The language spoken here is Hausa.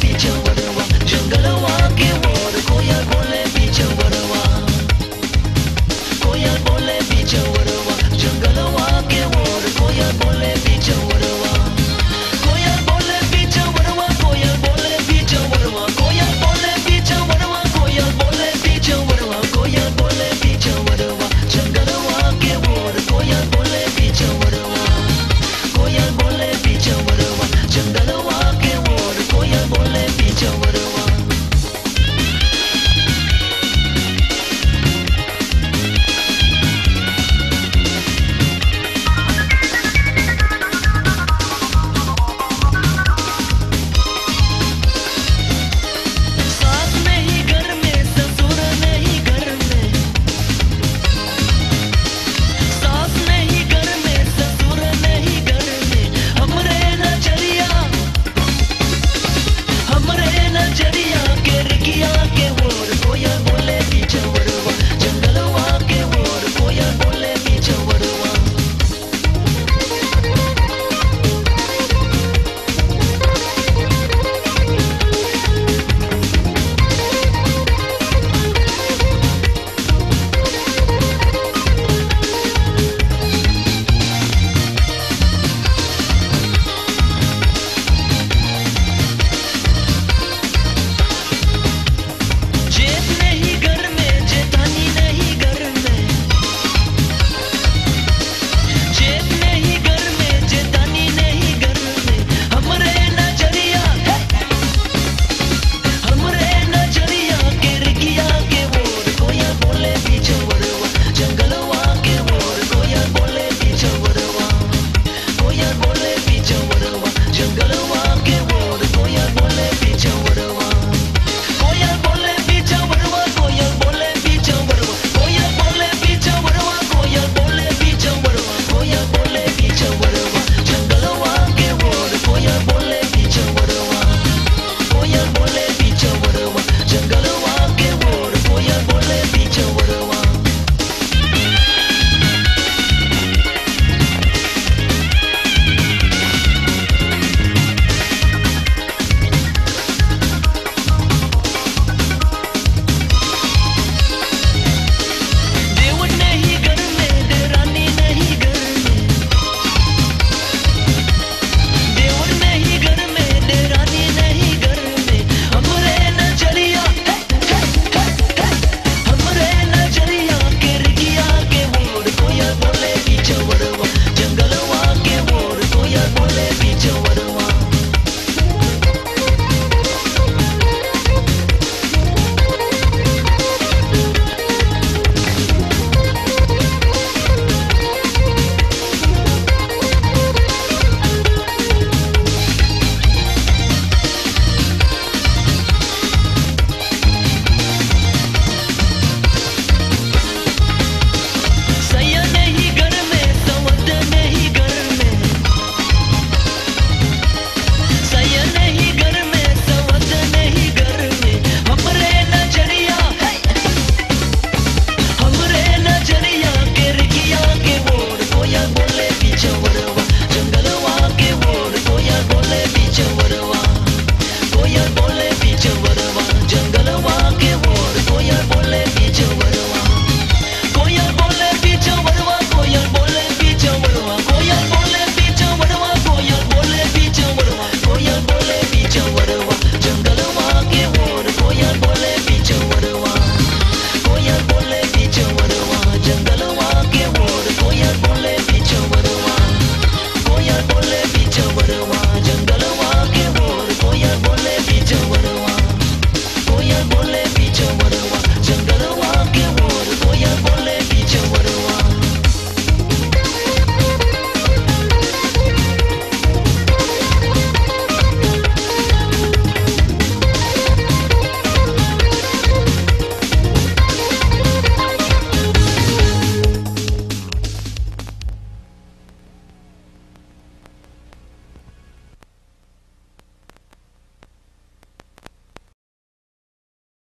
fice warwa jingalau. to the.